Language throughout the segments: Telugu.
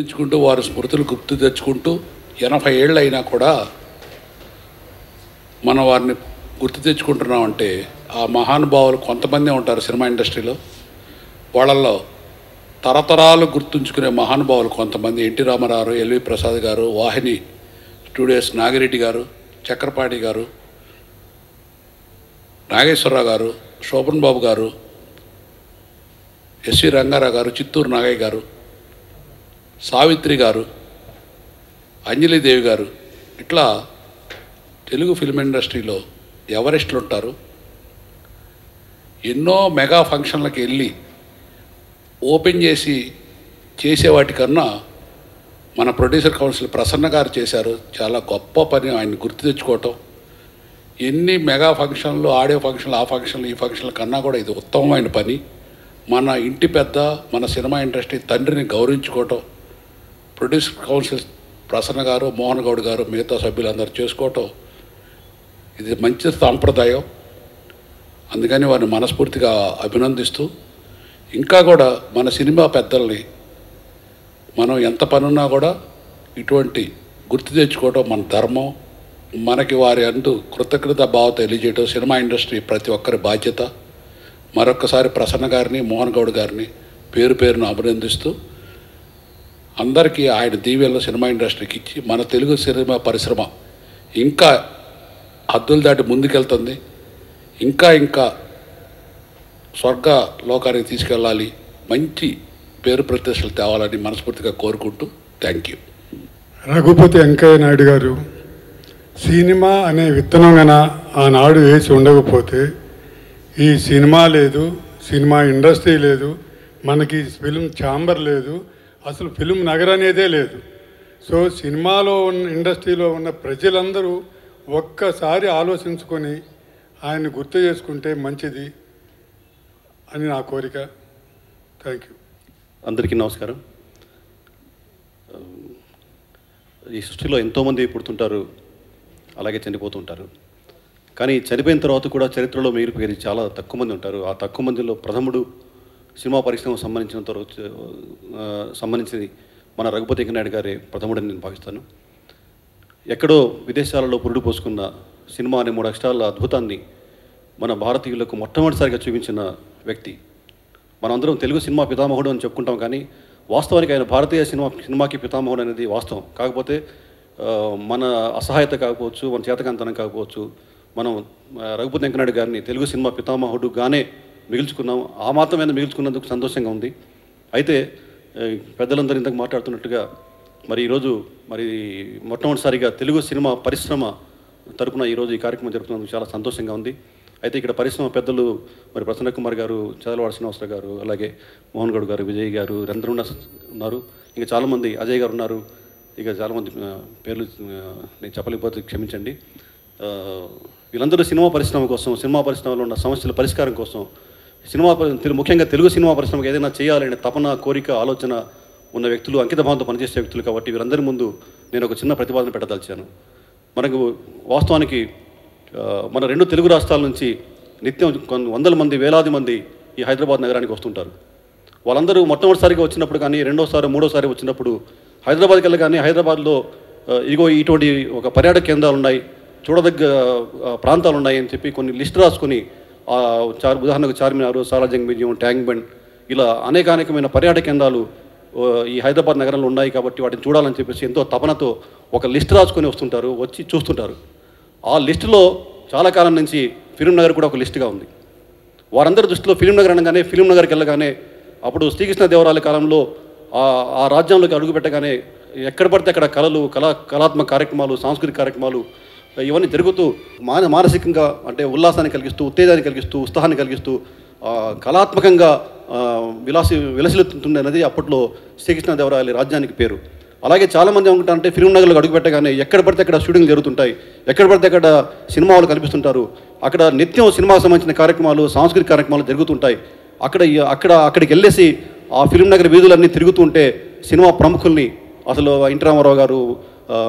తెచ్చుకుంటూ వారి స్మృతులు గుర్తు తెచ్చుకుంటూ ఎనభై ఏళ్ళు అయినా కూడా మనం వారిని గుర్తు తెచ్చుకుంటున్నామంటే ఆ మహానుభావులు కొంతమంది ఉంటారు సినిమా ఇండస్ట్రీలో. వాళ్ళల్లో తరతరాలు గుర్తుంచుకునే మహానుభావులు కొంతమంది ఎన్టీ రామారావు ఎల్వి ప్రసాద్ గారు వాహిని స్టూడియోస్ నాగిరెడ్డి గారు చక్రపాణి గారు నాగేశ్వరరావు గారు శోభన్ బాబు గారు ఎస్వి రంగారావు గారు చిత్తూరు నాగయ్య గారు సావిత్రి గారు అంజలిదేవి గారు ఇట్లా తెలుగు ఫిల్మ్ ఇండస్ట్రీలో ఎవరెస్ట్లు ఉంటారు ఎన్నో మెగా ఫంక్షన్లకు వెళ్ళి ఓపెన్ చేసి చేసేవాటికన్నా మన ప్రొడ్యూసర్ కౌన్సిల్ ప్రసన్న గారు చేశారు. చాలా గొప్ప పని ఆయన గుర్తు తెచ్చుకోవటం. ఎన్ని మెగా ఫంక్షన్లు ఆడియో ఫంక్షన్లు ఆ ఫంక్షన్లు ఈ ఫంక్షన్ల కన్నా కూడా ఇది ఉత్తమమైన పని. మన ఇంటి పెద్ద మన సినిమా ఇండస్ట్రీ తండ్రిని గౌరవించుకోవటం. ప్రొడ్యూసర్ కౌన్సిల్ ప్రసన్న గారు మోహన్ గౌడ్ గారు మిగతా సభ్యులందరూ చేసుకోవటం ఇది మంచి సాంప్రదాయం. అందుకని వారిని మనస్ఫూర్తిగా అభినందిస్తూ ఇంకా కూడా మన సినిమా పెద్దల్ని మనం ఎంత పనున్నా కూడా ఇటువంటి గుర్తు తెచ్చుకోవడం మన ధర్మం. మనకి వారి అంటూ కృతజ్ఞత భావం తెలియజేయడం సినిమా ఇండస్ట్రీ ప్రతి ఒక్కరి బాధ్యత. మరొకసారి ప్రసన్న గారిని మోహన్ గౌడ్ గారిని పేరు పేరును అభినందిస్తూ అందరికీ ఆయన దీవెలను సినిమా ఇండస్ట్రీకి ఇచ్చి మన తెలుగు సినిమా పరిశ్రమ ఇంకా హద్దులు దాటి ముందుకెళ్తుంది. ఇంకా ఇంకా స్వర్గ లోకానికి తీసుకెళ్ళాలి. మంచి పేరు ప్రతిష్టలు తేవాలని మనస్ఫూర్తిగా కోరుకుంటూ థ్యాంక్ యూ. రఘుపతి వెంకయ్య నాయుడు గారు సినిమా అనే విత్తనం గన ఆనాడు వేసి ఉండకపోతే ఈ సినిమా లేదు సినిమా ఇండస్ట్రీ లేదు మనకి ఫిల్మ్ ఛాంబర్ లేదు అసలు ఫిలిం నగర్ అనేదే లేదు. సో సినిమాలో ఉన్న ఇండస్ట్రీలో ఉన్న ప్రజలందరూ ఒక్కసారి ఆలోచించుకొని ఆయన్ని గుర్తు చేసుకుంటే మంచిది అని నా కోరిక. Thank you. అందరికీ నమస్కారం. ఈ సృష్టిలో ఎంతోమంది పుడుతుంటారు అలాగే చనిపోతుంటారు. కానీ చనిపోయిన తర్వాత కూడా చరిత్రలో మిగిలిపోయేది చాలా తక్కువ మంది ఉంటారు. ఆ తక్కువ మందిలో ప్రథముడు సినిమా పరిశ్రమకు సంబంధించినంత సంబంధించింది మన రఘుపతి నాయుడు గారి ప్రథముడని నేను భావిస్తాను. ఎక్కడో విదేశాలలో పురుడు పోసుకున్న సినిమా అనే మూడు అక్షరాల అద్భుతాన్ని మన భారతీయులకు మొట్టమొదటిసారిగా చూపించిన వ్యక్తి. మనందరం తెలుగు సినిమా పితామహుడు అని చెప్పుకుంటాం కానీ వాస్తవానికి ఆయన భారతీయ సినిమా సినిమాకి పితామహుడు అనేది వాస్తవం. కాకపోతే మన అసహాయత కాకపోవచ్చు మన చేతకంతనం కాకపోవచ్చు మనం రఘుపతి వెంకనాయుడు గారిని తెలుగు సినిమా పితామహుడుగానే మిగుల్చుకున్నాము. ఆ మాత్రమైనా మిగుల్చుకున్నందుకు సంతోషంగా ఉంది. అయితే పెద్దలందరూ ఇంతకు మాట్లాడుతున్నట్టుగా మరి ఈరోజు మరి మొట్టమొదటిసారిగా తెలుగు సినిమా పరిశ్రమ తరపున ఈరోజు ఈ కార్యక్రమం జరుపుతున్నందుకు చాలా సంతోషంగా ఉంది. అయితే ఇక్కడ పరిశ్రమ పెద్దలు మరి ప్రసన్న కుమార్ గారు చదలవాడ శ్రీనివాసరావు గారు అలాగే మోహన్ గౌడ్ గారు విజయ్ గారు అందరూ ఉన్నారు. ఇంకా చాలామంది అజయ్ గారు ఉన్నారు. ఇక చాలామంది పేర్లు నేను చెప్పలేకపోతే క్షమించండి. వీళ్ళందరూ సినిమా పరిశ్రమ కోసం సినిమా పరిశ్రమలో ఉన్న సమస్యల పరిష్కారం కోసం సినిమా పరి- ముఖ్యంగా తెలుగు సినిమా పరిశ్రమకు ఏదైనా చేయాలనే తపన కోరిక ఆలోచన ఉన్న వ్యక్తులు అంకిత భావంతో పనిచేసే వ్యక్తులు కాబట్టి వీరందరి ముందు నేను ఒక చిన్న ప్రతిపాదన పెట్టదలిచాను. మనకు వాస్తవానికి మన రెండు తెలుగు రాష్ట్రాల నుంచి నిత్యం కొన్ని వందల మంది వేలాది మంది ఈ హైదరాబాద్ నగరానికి వస్తుంటారు. వాళ్ళందరూ మొట్టమొదటిసారిగా వచ్చినప్పుడు కానీ రెండోసారి మూడోసారి వచ్చినప్పుడు హైదరాబాద్కి వెళ్ళగానే హైదరాబాద్లో ఇగో ఇటువంటి ఒక పర్యాటక కేంద్రాలు ఉన్నాయి చూడదగ్గ ప్రాంతాలు ఉన్నాయి అని చెప్పి కొన్ని లిస్ట్ రాసుకొని చార్ ఉదాహరణకు Charminar Salar Jung museum tank bund ఇలా అనేక అనేకమైన పర్యాటక కేంద్రాలు ఈ హైదరాబాద్ నగరంలో ఉన్నాయి కాబట్టి వాటిని చూడాలని చెప్పేసి ఎంతో తపనతో ఒక లిస్ట్ రాసుకొని వస్తుంటారు వచ్చి చూస్తుంటారు. ఆ లిస్టులో చాలా కాలం నుంచి ఫిలిం నగర్ కూడా ఒక లిస్టుగా ఉంది. వారందరి దృష్టిలో ఫిలిం నగర్ అనగానే ఫిలిం నగర్కి వెళ్ళగానే అప్పుడు శ్రీకృష్ణ దేవరాయల కాలంలో ఆ ఆ రాజ్యంలోకి అడుగుపెట్టగానే ఎక్కడ పడితే అక్కడ కళలు కళా కళాత్మక కార్యక్రమాలు సాంస్కృతిక కార్యక్రమాలు ఇవన్నీ జరుగుతూ మాన మానసికంగా అంటే ఉల్లాసాన్ని కలిగిస్తూ ఉత్తేజాన్ని కలిగిస్తూ ఉత్సాహాన్ని కలిగిస్తూ కళాత్మకంగా విలాసి విలసిల్లుతుంది అనేది అప్పట్లో శ్రీకృష్ణదేవరాయల రాజ్యానికి పేరు. అలాగే చాలామంది ఏమనుకుంటారంటే ఫిల్మ్ నగర్లో అడుగుపెట్టగానే ఎక్కడ పడితే అక్కడ షూటింగ్ జరుగుతుంటాయి ఎక్కడ పడితే అక్కడ సినిమా వాళ్ళు కనిపిస్తుంటారు అక్కడ నిత్యం సినిమాకు సంబంధించిన కార్యక్రమాలు సాంస్కృతిక కార్యక్రమాలు జరుగుతుంటాయి. అక్కడ అక్కడ అక్కడికి వెళ్ళేసి ఆ ఫిల్మ్ నగర్ వీధులన్నీ తిరుగుతుంటే సినిమా ప్రముఖుల్ని అసలు ఎన్టీ రామారావు గారు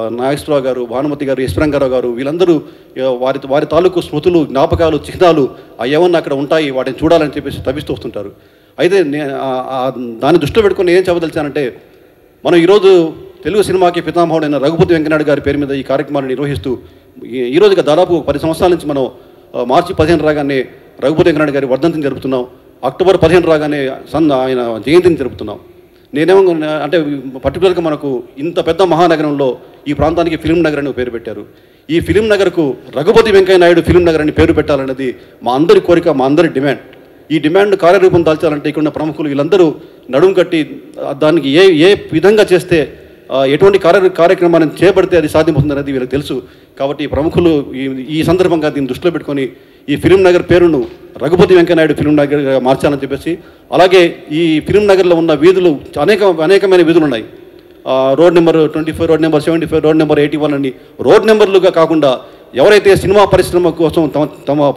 నాగేశ్వరరావు గారు భానుమతి గారు యశ్వరంగారావు గారు వీళ్ళందరూ వారి వారి తాలూకు స్మృతులు జ్ఞాపకాలు చిహ్నాలు ఆ ఏమన్నా అక్కడ ఉంటాయి వాటిని చూడాలని చెప్పేసి తవ్విస్తూ వస్తుంటారు. అయితే దాన్ని దృష్టిలో పెట్టుకుని ఏం చెప్పదలిచానంటే మనం ఈరోజు తెలుగు సినిమాకి పితామహుడైన రఘుపతి వెంకనాయుడు గారి పేరు మీద ఈ కార్యక్రమాన్ని నిర్వహిస్తూ ఈ- దాదాపు పది సంవత్సరాల నుంచి మనం మార్చి పదిహేను రాగానే రఘుపతి వెంకనాయుడు గారి వర్ధంతిని జరుపుతున్నాం. అక్టోబర్ పదిహేను రాగానే సన్ ఆయన జయంతిని జరుపుతున్నాం. నేనేమో అంటే పర్టికులర్గా మనకు ఇంత పెద్ద మహానగరంలో ఈ ప్రాంతానికి ఫిలిం నగర్ అని పేరు పెట్టారు. ఈ ఫిలిం నగర్కు రఘుపతి వెంకయ్య నాయుడు ఫిలిం నగర్ అని పేరు పెట్టాలన్నది మా అందరి కోరిక మా అందరి డిమాండ్. ఈ డిమాండ్ కార్యరూపం దాల్చాలంటే ఇక్కడ ఉన్న ప్రముఖులు వీళ్ళందరూ నడుము కట్టి దానికి ఏ ఏ విధంగా చేస్తే ఎటువంటి కార్య కార్యక్రమాన్ని చేపడితే అది సాధ్యమవుతుంది అనేది వీళ్ళకి తెలుసు. కాబట్టి ప్రముఖులు ఈ ఈ సందర్భంగా దీన్ని దృష్టిలో పెట్టుకొని ఈ ఫిలిం నగర్ పేరును రఘుపతి వెంకయ్యనాయుడు ఫిలిం నగర్గా మార్చాలని చెప్పేసి అలాగే ఈ ఫిలిం నగర్లో ఉన్న వీధులు అనేక అనేకమైన వీధులు ఉన్నాయి. Road number twenty five road number seventy five road number eighty one అని రోడ్ నెంబర్లుగా కాకుండా ఎవరైతే సినిమా పరిశ్రమ కోసం తమ తమ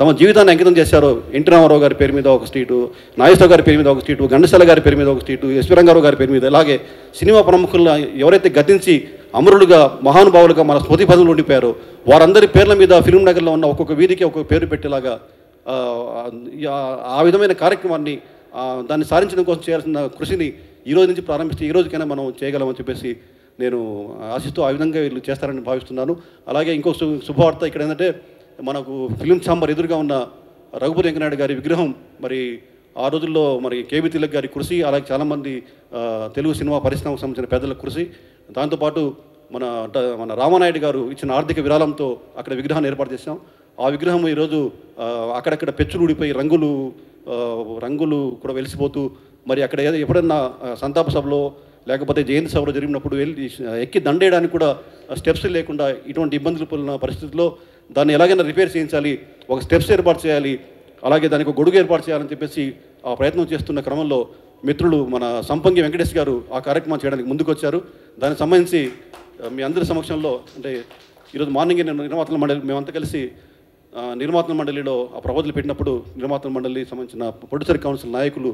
తమ జీవితాన్ని అంకితం చేశారో ఎన్టీ రామారావు గారి పేరు మీద ఒక స్ట్రీటు నాగేశ్వర గారి పేరు మీద ఒక స్ట్రీటు గండశాల గారి పేరు మీద ఒక స్ట్రీటు యశ్వరంగారావు గారి పేరు మీద అలాగే సినిమా ప్రముఖులు ఎవరైతే గతించి అమరులుగా మహానుభావులుగా మన స్మృతి పదవులు ఉండిపోయారు. వారందరి పేర్ల మీద ఫిల్మ్ నగర్లో ఉన్న ఒక్కొక్క వీధికి ఒక్కొక్క పేరు పెట్టేలాగా ఆ, విధమైన కార్యక్రమాన్ని దాన్ని సాధించడం కోసం చేయాల్సిన కృషిని ఈ రోజు నుంచి ప్రారంభిస్తే ఈ రోజుకైనా మనం చేయగలమని చెప్పేసి నేను ఆశిస్తూ ఆ విధంగా వీళ్ళు చేస్తారని భావిస్తున్నాను. అలాగే ఇంకో శుభవార్త ఇక్కడ ఏంటంటే మనకు ఫిలిం ఛాంబర్ ఎదురుగా ఉన్న రఘుపతి వెంకనాయుడు గారి విగ్రహం మరి ఆ రోజుల్లో మరి కేబీ తిలక్ గారి కృషి అలాగే చాలామంది తెలుగు సినిమా పరిశ్రమకు సంబంధించిన పెద్దల కృషి దాంతోపాటు మన మన రామానాయుడు గారు ఇచ్చిన ఆర్థిక విరాళంతో అక్కడ విగ్రహాన్ని ఏర్పాటు చేసాం ఆ విగ్రహం ఈరోజు అక్కడక్కడ పెచ్చులు ఊడిపోయి రంగులు రంగులు కూడా వెలిసిపోతూ మరి అక్కడ ఏదో ఎప్పుడన్నా సంతాప సభలో లేకపోతే జయంతి సభలో జరిగినప్పుడు వెళ్ళి ఎక్కి దండేయడానికి కూడా స్టెప్స్ లేకుండా ఇటువంటి ఇబ్బందులు పొందిన పరిస్థితుల్లో దాన్ని ఎలాగైనా రిపేర్ చేయించాలి ఒక స్టెప్స్ ఏర్పాటు చేయాలి అలాగే దానికి ఒక గొడుగు ఏర్పాటు చేయాలని చెప్పేసి ఆ ప్రయత్నం చేస్తున్న క్రమంలో మిత్రులు మన సంపంగి వెంకటేష్ గారు ఆ కార్యక్రమం చేయడానికి ముందుకొచ్చారు. దానికి సంబంధించి మీ అందరి సమక్షంలో అంటే ఈరోజు మార్నింగ్ నేను నిర్మాతల మండలి మేమంతా కలిసి నిర్మాతల మండలిలో ఆ ప్రపోజల్ పెట్టినప్పుడు నిర్మాతల మండలి సంబంధించిన ప్రొడ్యూసర్ కౌన్సిల్ నాయకులు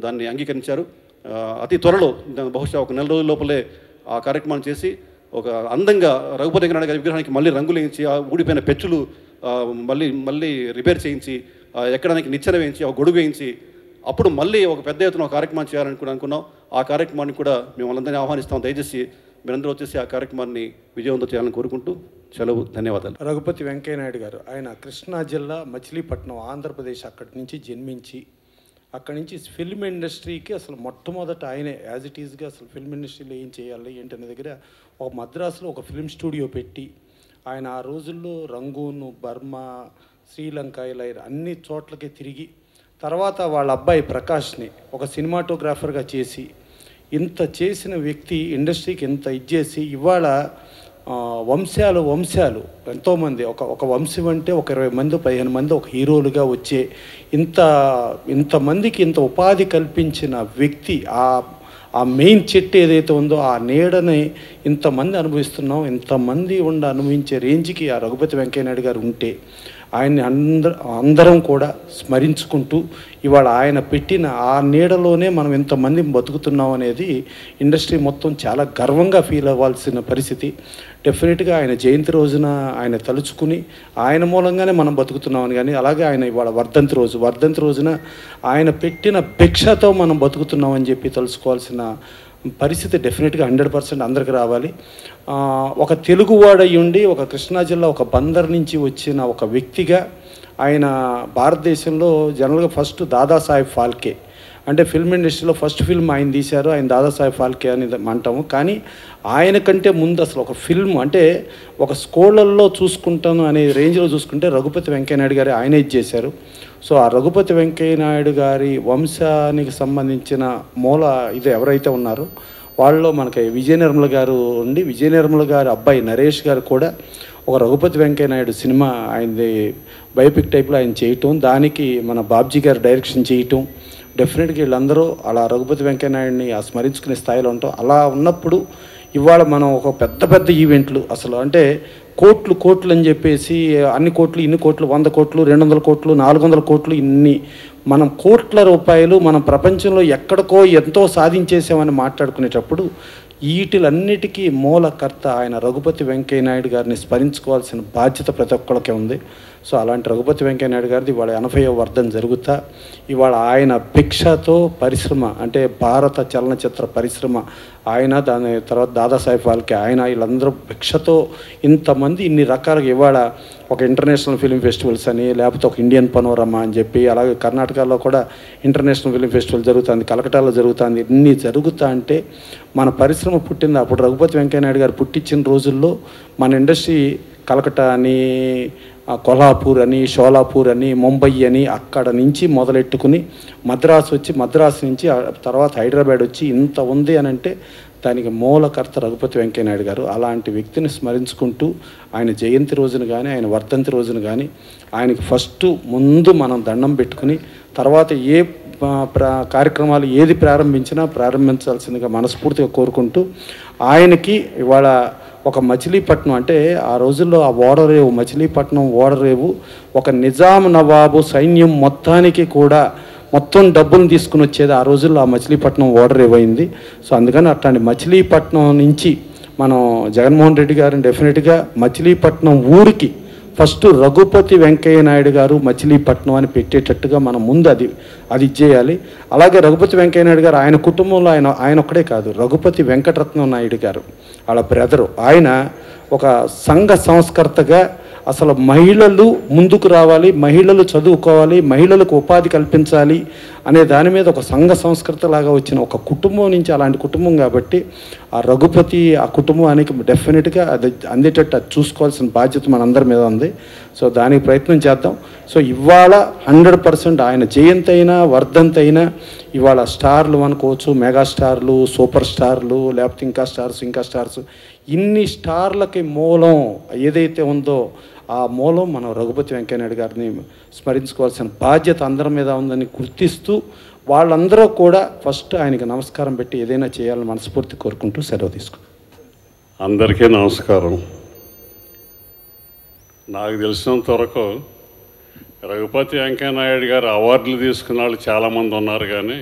దాన్ని అంగీకరించారు. అతి త్వరలో బహుశా ఒక నెల రోజుల లోపలే ఆ కార్యక్రమాన్ని చేసి ఒక అందంగా రఘుపతి వెంకటనాయుడు గారి విగ్రహానికి మళ్ళీ రంగులు వేయించి ఆ ఊడిపోయిన పెచ్చులు మళ్ళీ మళ్ళీ రిపేర్ చేయించి ఎక్కడానికి నిచ్చెన వేయించి ఒక గొడుగు వేయించి అప్పుడు మళ్ళీ ఒక పెద్ద ఎత్తున ఒక కార్యక్రమం చేయాలని కూడా అనుకున్నాం. ఆ కార్యక్రమాన్ని కూడా మేము వాళ్ళందరినీ ఆహ్వానిస్తాం. దయచేసి మీరందరూ వచ్చేసి ఆ కార్యక్రమాన్ని విజయవంతం చేయాలని కోరుకుంటూ సెలవు ధన్యవాదాలు. రఘుపతి వెంకయ్యనాయుడు గారు ఆయన కృష్ణా జిల్లా మచిలీపట్నం ఆంధ్రప్రదేశ్ అక్కడి నుంచి జన్మించి అక్కడి నుంచి ఫిల్మ్ ఇండస్ట్రీకి అసలు మొట్టమొదట ఆయనే యాజ్ ఇట్ ఈస్గా అసలు ఫిల్మ్ ఇండస్ట్రీలో ఏం చేయాలి ఏంటనే దగ్గర ఒక మద్రాసులో ఒక ఫిల్మ్ స్టూడియో పెట్టి ఆయన ఆ రోజుల్లో రంగూను బర్మా శ్రీలంక ఇలా అన్ని చోట్లకి తిరిగి తర్వాత వాళ్ళ అబ్బాయి ప్రకాష్ని ఒక సినిమాటోగ్రాఫర్గా చేసి ఇంత చేసిన వ్యక్తి ఇండస్ట్రీకి ఇంత ఇచ్చేసి ఇవాళ వంశాలు వంశాలు ఎంతోమంది ఒక ఒక వంశం అంటే ఒక ఇరవై మంది పదిహేను మంది ఒక హీరోలుగా వచ్చే ఇంత ఇంతమందికి ఇంత ఉపాధి కల్పించిన వ్యక్తి ఆ ఆ మెయిన్ చెట్టు ఏదైతే ఉందో ఆ నీడని ఇంతమంది అనుభవిస్తున్నాం ఇంతమంది ఉండి అనుభవించే రేంజ్కి ఆ రఘుపతి వెంకయ్యనాయుడు గారు ఉంటే ఆయన్ని అందర అందరం కూడా స్మరించుకుంటూ ఇవాళ ఆయన పెట్టిన ఆ నీడలోనే మనం ఇంతమంది బతుకుతున్నాం అనేది ఇండస్ట్రీ మొత్తం చాలా గర్వంగా ఫీల్ అవ్వాల్సిన పరిస్థితి. డెఫినెట్గా ఆయన జయంతి రోజున ఆయన తలుచుకుని ఆయన మూలంగానే మనం బతుకుతున్నామని కానీ అలాగే ఆయన ఇవాళ వర్ధంతి రోజు. వర్ధంతి రోజున ఆయన పెట్టిన భిక్షతో మనం బతుకుతున్నామని చెప్పి తెలుసుకోవాల్సిన పరిస్థితి డెఫినెట్గా హండ్రెడ్ పర్సెంట్ అందరికి రావాలి. ఒక తెలుగువాడై ఉండి ఒక కృష్ణా జిల్లా ఒక బందర్ నుంచి వచ్చిన ఒక వ్యక్తిగా ఆయన భారతదేశంలో జనరల్గా ఫస్ట్ దాదాసాహెబ్ ఫాల్కే. అంటే ఫిల్మ్ ఇండస్ట్రీలో ఫస్ట్ ఫిల్మ్ ఆయన తీశారు ఆయన దాదాసాహెబ్ ఫాల్కే అని అంటాము. కానీ ఆయన కంటే ముందు అసలు ఒక ఫిల్మ్ అంటే ఒక స్కూళ్ళల్లో చూసుకుంటాను అనే రేంజ్లో చూసుకుంటే రఘుపతి వెంకయ్యనాయుడు గారు ఆయనే ఇది చేశారు. సో ఆ రఘుపతి వెంకయ్యనాయుడు గారి వంశానికి సంబంధించిన మూల ఇది ఎవరైతే ఉన్నారో వాళ్ళలో మనకి విజయ నిర్మల గారు ఉండి విజయ నిర్మల గారి అబ్బాయి నరేష్ గారు కూడా ఒక రఘుపతి వెంకయ్య నాయుడు సినిమా ఆయనది బయోపిక్ టైప్లో ఆయన చేయటం. దానికి మన బాబ్జీ గారు డైరెక్షన్ చేయటం. డెఫినెట్గా వీళ్ళందరూ అలా రఘుపతి వెంకయ్య నాయుడిని ఆ స్మరించుకునే స్థాయిలో ఉంటాం. అలా ఉన్నప్పుడు ఇవాళ మనం ఒక పెద్ద పెద్ద ఈవెంట్లు అసలు అంటే కోట్లు కోట్లు అని చెప్పేసి అన్ని కోట్లు ఇన్ని కోట్లు వంద కోట్లు రెండు వందల కోట్లు నాలుగు వందల కోట్లు ఇన్ని. మనం కోట్ల రూపాయలు మనం ప్రపంచంలో ఎక్కడికో ఎంతో సాధించేసామని మాట్లాడుకునేటప్పుడు వీటిలన్నిటికీ మూలకర్త ఆయన రఘుపతి వెంకయ్య నాయుడు గారిని స్మరించుకోవాల్సిన బాధ్యత ప్రతి ఒక్కరికి ఉంది. సో అలాంటి రఘుపతి వెంకయ్య నాయుడు గారిది ఇవాళ ఎనభైవ వర్ధం జరుగుతా. ఇవాళ ఆయన భిక్షతో పరిశ్రమ అంటే భారత చలనచిత్ర పరిశ్రమ ఆయన దాని తర్వాత దాదాసాహెబ్ ఫాల్కే ఆయన వీళ్ళందరూ భిక్షతో ఇంతమంది ఇన్ని రకాలుగా ఇవాళ ఒక ఇంటర్నేషనల్ ఫిలిం ఫెస్టివల్స్ అని లేకపోతే ఒక ఇండియన్ పనోరమా అని చెప్పి అలాగే కర్ణాటకలో కూడా ఇంటర్నేషనల్ ఫిలిం ఫెస్టివల్ జరుగుతుంది కలకటాలో జరుగుతుంది ఇన్ని జరుగుతా అంటే మన పరిశ్రమ పుట్టింది. అప్పుడు రఘుపతి వెంకయ్య నాయుడు గారు పుట్టించిన రోజుల్లో మన ఇండస్ట్రీ కలకటా అని కొల్హాపూర్ అని షోలాపూర్ అని ముంబై అని అక్కడ నుంచి మొదలెట్టుకుని మద్రాసు వచ్చి మద్రాసు నుంచి తర్వాత హైదరాబాద్ వచ్చి ఇంత ఉంది అని అంటే దానికి మూలకర్త రఘుపతి వెంకయ్య నాయుడు గారు అలాంటి వ్యక్తిని స్మరించుకుంటూ ఆయన జయంతి రోజున కానీ ఆయన వర్ధంతి రోజున కానీ ఆయనకి ఫస్ట్ ముందు మనం దండం పెట్టుకుని తర్వాత ఏ ప్ర కార్యక్రమాలు ఏది ప్రారంభించినా ప్రారంభించాల్సిందిగా మనస్ఫూర్తిగా కోరుకుంటూ ఆయనకి ఇవాళ ఒక మచిలీపట్నం అంటే ఆ రోజుల్లో ఆ ఓడరేవు మచిలీపట్నం ఓడరేవు ఒక నిజాం నవాబు సైన్యం మొత్తానికి కూడా మొత్తం డబ్బులు తీసుకుని వచ్చేది ఆ రోజుల్లో ఆ మచిలీపట్నం ఓడరేవు అయింది. సో అందుకని అట్లాంటి మచిలీపట్నం నుంచి మనం జగన్మోహన్ రెడ్డి గారిని డెఫినెట్గా మచిలీపట్నం ఊరికి ఫస్ట్ రఘుపతి వెంకయ్య నాయుడు గారు మచిలీపట్నం అని పెట్టేటట్టుగా మనం ముందు అది అది చేయాలి. అలాగే రఘుపతి వెంకయ్య నాయుడు గారు ఆయన కుటుంబంలో ఆయన ఆయన ఒక్కడే కాదు రఘుపతి వెంకటరత్నం నాయుడు గారు వాళ్ళ బ్రదరు ఆయన ఒక సంఘ సంస్కర్తగా అసలు మహిళలు ముందుకు రావాలి మహిళలు చదువుకోవాలి మహిళలకు ఉపాధి కల్పించాలి అనే దాని మీద ఒక సంఘ సంస్కృతలాగా వచ్చిన ఒక కుటుంబం నుంచి అలాంటి కుటుంబం కాబట్టి ఆ రఘుపతి ఆ కుటుంబానికి డెఫినెట్గా అది అందేటట్టు అది చూసుకోవాల్సిన బాధ్యత మనందరి మీద ఉంది. సో దానికి ప్రయత్నం చేద్దాం. సో ఇవాళ హండ్రెడ్ పర్సెంట్ ఆయన జయంతి అయినా వర్ధంతి అయినా ఇవాళ స్టార్లు అనుకోవచ్చు మెగా స్టార్లు సూపర్ స్టార్లు లేకపోతే ఇంకా స్టార్స్ ఇంకా స్టార్స్ ఇన్ని స్టార్లకి మూలం ఏదైతే ఉందో ఆ మూలం మనం రఘుపతి వెంకయ్యనాయుడు గారిని స్మరించుకోవాల్సిన బాధ్యత అందరి మీద ఉందని గుర్తిస్తూ వాళ్ళందరూ కూడా ఫస్ట్ ఆయనకి నమస్కారం పెట్టి ఏదైనా చేయాలని మనస్ఫూర్తి కోరుకుంటూ సెలవు తీసుకు అందరికీ నమస్కారం. నాకు తెలిసినంత వరకు రఘుపతి వెంకయ్యనాయుడు గారు అవార్డులు తీసుకున్న వాళ్ళు చాలామంది ఉన్నారు కానీ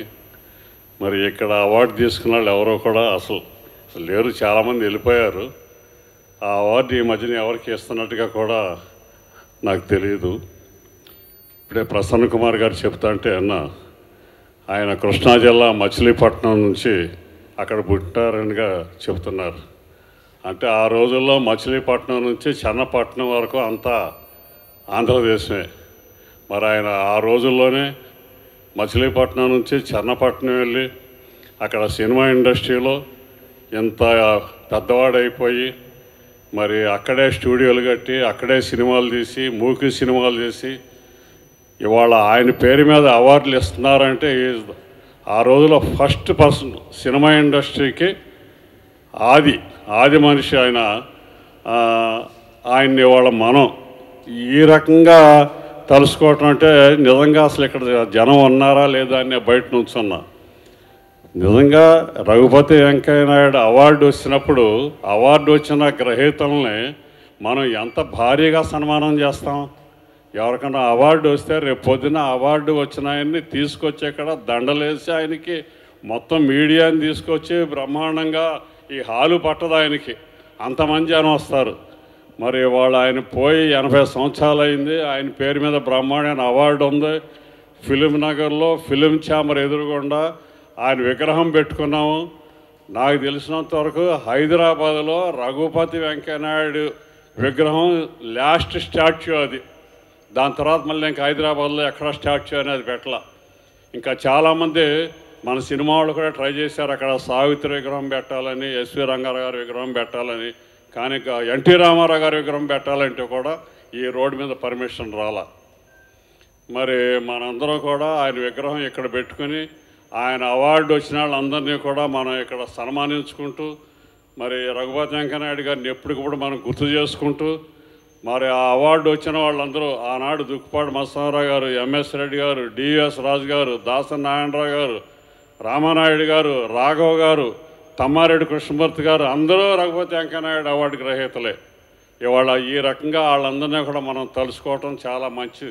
మరి ఇక్కడ అవార్డు తీసుకున్న వాళ్ళు ఎవరో కూడా అసలు అసలు లేరు చాలామంది వెళ్ళిపోయారు. ఆ అవార్డు ఈ మధ్యన ఎవరికి ఇస్తున్నట్టుగా కూడా నాకు తెలియదు. ఇప్పుడే ప్రసన్న కుమార్ గారు చెప్తా అంటే అన్న ఆయన కృష్ణా జిల్లా మచిలీపట్నం నుంచి అక్కడ పుట్టారనిగా చెప్తున్నారు. అంటే ఆ రోజుల్లో మచిలీపట్నం నుంచి చెన్నపట్నం వరకు అంతా ఆంధ్రదేశమే మరి ఆయన ఆ రోజుల్లోనే మచిలీపట్నం నుంచి చెన్నపట్నం వెళ్ళి అక్కడ సినిమా ఇండస్ట్రీలో ఇంత పెద్దవాడైపోయి మరి అక్కడే స్టూడియోలు కట్టి అక్కడే సినిమాలు తీసి మూకీ సినిమాలు తీసి ఇవాళ ఆయన పేరు మీద అవార్డులు ఇస్తున్నారంటే ఆ రోజులో ఫస్ట్ పర్సన్ సినిమా ఇండస్ట్రీకి ఆది ఆది మనిషి ఆయన. ఆయన్ని ఇవాళ మనం ఈ రకంగా తలుసుకోవటం అంటే నిజంగా అసలు ఇక్కడ జనం ఉన్నారా లేదా అని బయట నుంచున్నా. నిజంగా రఘుపతి వెంకయ్య నాయుడు అవార్డు వచ్చినప్పుడు అవార్డు వచ్చిన గ్రహీతల్ని మనం ఎంత భారీగా సన్మానం చేస్తాం? ఎవరికైనా అవార్డు వస్తే రేపు పొద్దున అవార్డు వచ్చిన ఆయన్ని తీసుకొచ్చి ఇక్కడ దండలేసి ఆయనకి మొత్తం మీడియాని తీసుకొచ్చి బ్రహ్మాండంగా ఈ హాలు పట్టదు ఆయనకి. అంతమంది జనం వస్తారు. మరి వాళ్ళు ఆయన పోయి ఎనభై సంవత్సరాలు అయింది ఆయన పేరు మీద బ్రహ్మాండమైన అవార్డు ఉంది. ఫిలిం నగర్లో ఫిలిం ఛాంబర్ ఎదురుగుండా ఆయన విగ్రహం పెట్టుకున్నాము. నాకు తెలిసినంత వరకు హైదరాబాద్లో రఘుపతి వెంకయ్యనాయుడు విగ్రహం లాస్ట్ స్టాచ్యూ అది. దాని తర్వాత మళ్ళీ ఇంకా హైదరాబాద్లో ఎక్కడ స్టాచ్యూ అనేది పెట్టల. ఇంకా చాలామంది మన సినిమా వాళ్ళు కూడా ట్రై చేశారు అక్కడ సావిత్రి విగ్రహం పెట్టాలని ఎస్వి రంగారావు గారి విగ్రహం పెట్టాలని. కానీ ఎన్టీ రామారావు గారి విగ్రహం పెట్టాలంటే కూడా ఈ రోడ్డు మీద పర్మిషన్ రాలా. మరి మనందరం కూడా ఆయన విగ్రహం ఇక్కడ పెట్టుకుని ఆయన అవార్డు వచ్చిన వాళ్ళందరినీ కూడా మనం ఇక్కడ సన్మానించుకుంటూ మరి రఘుపతి వెంకయ్యనాయుడు గారిని ఎప్పటికప్పుడు మనం గుర్తు చేసుకుంటూ మరి ఆ అవార్డు వచ్చిన వాళ్ళందరూ ఆనాడు దుక్కుపాటి మస్తారావు గారు ఎంఎస్ రెడ్డి గారు డిఎస్ రాజు గారు దాసన్ నారాయణరావు గారు రామానాయుడు గారు రాఘవ్ గారు తమ్మారెడ్డి కృష్ణమూర్తి గారు అందరూ రఘుపతి వెంకయ్యనాయుడు అవార్డు గ్రహీతలే. ఇవాళ ఈ రకంగా వాళ్ళందరినీ కూడా మనం తలుసుకోవటం చాలా మంచి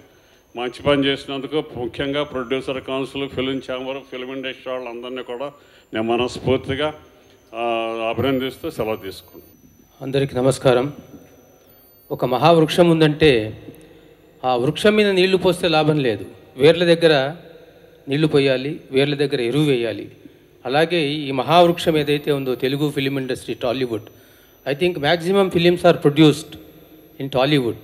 మంచి పని చేసినందుకు ముఖ్యంగా producer council film chamber film industry వాళ్ళందరినీ కూడా నేను మనస్ఫూర్తిగా అభినందిస్తూ సెలవు తీసుకున్నాను అందరికీ నమస్కారం. ఒక మహావృక్షం ఉందంటే ఆ వృక్షం మీద నీళ్ళు పోస్తే లాభం లేదు. వేర్ల దగ్గర నీళ్ళు పోయాలి వేర్ల దగ్గర ఎరువు వేయాలి. అలాగే ఈ మహావృక్షం ఏదైతే ఉందో Telugu film industry Tollywood I think maximum films are produced in Tollywood.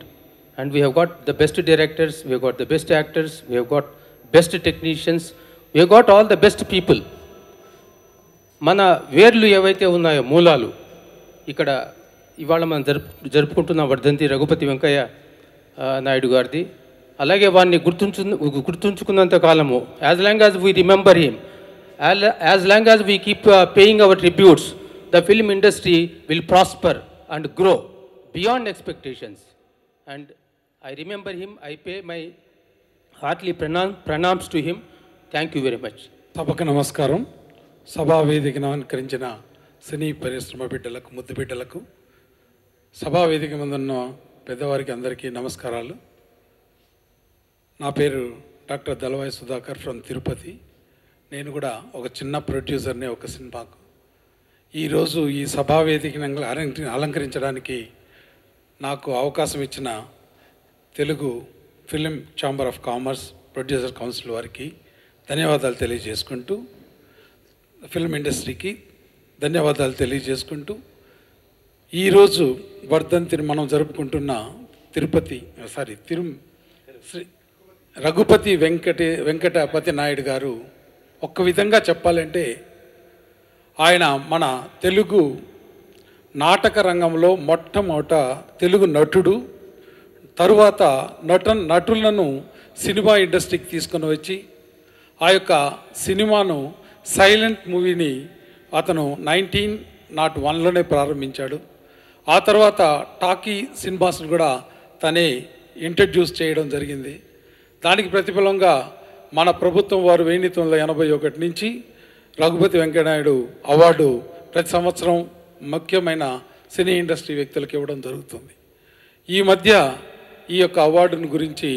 And we have got the best directors we got the best actors we have got best technicians we got all the best people మన వేర్లు ఏవైతే ఉన్నాయో మూలాలు ఇక్కడ ఇవాళ మనం జరుపు జరుపుకుంటున్న వర్ధంతి రఘుపతి వెంకయ్య నాయుడు గారిది. అలాగే వారిని గుర్తుంచు గుర్తుంచుకున్నంత కాలము as long as we remember him as long as we keep paying our tributes the film industry will prosper and grow beyond expectations and I remember him I pay my heartly pranam pranams to him thank you very much తప్పక నమస్కారం. సభా వేదికను అలంకరించిన సినీ పరిశ్రమ బిడ్డలకు ముద్దు బిడ్డలకు సభా వేదిక ముందున్న పెద్దవారికి అందరికీ నమస్కారాలు. నా పేరు డాక్టర్ దళవాయి సుధాకర్ ఫ్రమ్ తిరుపతి. నేను కూడా ఒక చిన్న ప్రొడ్యూసర్ని ఒక సినిమాకు. ఈరోజు ఈ సభా వేదికను అలంకరించడానికి నాకు అవకాశం ఇచ్చిన Telugu film chamber of commerce producer council వారికి ధన్యవాదాలు తెలియజేసుకుంటూ ఫిల్మ్ ఇండస్ట్రీకి ధన్యవాదాలు తెలియజేసుకుంటూ ఈరోజు వర్ధంతిని మనం జరుపుకుంటున్న తిరుపతి సారీ తిరు శ్రీ రఘుపతి వెంకటే వెంకటపతి నాయుడు గారు ఒక్క విధంగా చెప్పాలంటే ఆయన మన తెలుగు నాటక రంగంలో మొట్టమొదట తెలుగు నటుడు తరువాత నట నటులను సినిమా ఇండస్ట్రీకి తీసుకొని వచ్చి ఆ యొక్క సినిమాను సైలెంట్ మూవీని అతను నైన్టీన్ నాట్ వన్లోనే ప్రారంభించాడు. ఆ తర్వాత టాకీ సినిమాస్ను కూడా తనే ఇంట్రడ్యూస్ చేయడం జరిగింది. దానికి ప్రతిఫలంగా మన ప్రభుత్వం వారు వెయ్యి తొమ్మిది ఎనభై ఒకటి నుంచి రఘుపతి వెంకయ్యనాయుడు అవార్డు ప్రతి సంవత్సరం ముఖ్యమైన సినీ ఇండస్ట్రీ వ్యక్తులకు ఇవ్వడం జరుగుతుంది. ఈ మధ్య ఈ యొక్క అవార్డును గురించి